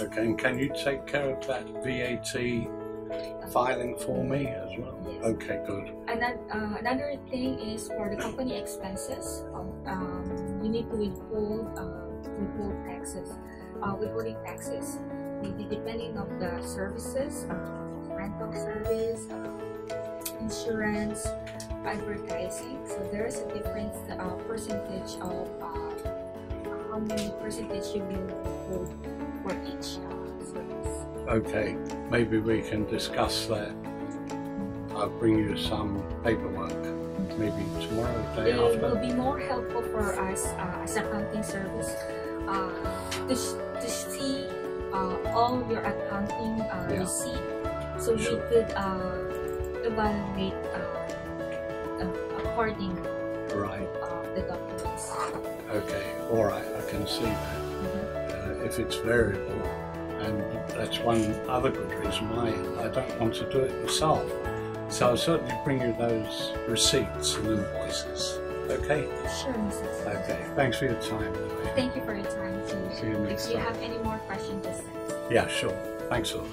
Okay, and can you take care of that VAT filing for me as well? Yes. Okay, good. Another, uh, another thing is for the company expenses, um, um, you need to withhold, uh, withhold taxes, uh, withholding taxes. Maybe depending on the services, uh, rental service, uh, insurance, advertising. So there is a different uh, percentage of uh, how many percentage you will withhold for each uh, service. Okay, maybe we can discuss that. I'll bring you some paperwork, maybe tomorrow, the day it will be more helpful for us uh, as accounting service uh, to, to see uh, all your accounting uh, Yeah. receipt so we could uh, evaluate uh, uh, according Right, uh, the documents. okay, all right, I can see that. Mhm. Uh, if it's variable, and that's one other good reason why I don't want to do it myself. So I'll certainly bring you those receipts and invoices. Okay? Sure, Mrs. Okay, thanks for your time. Thank you for your time. See you next if you time. have any more questions, just send. Yeah, sure. Thanks a lot.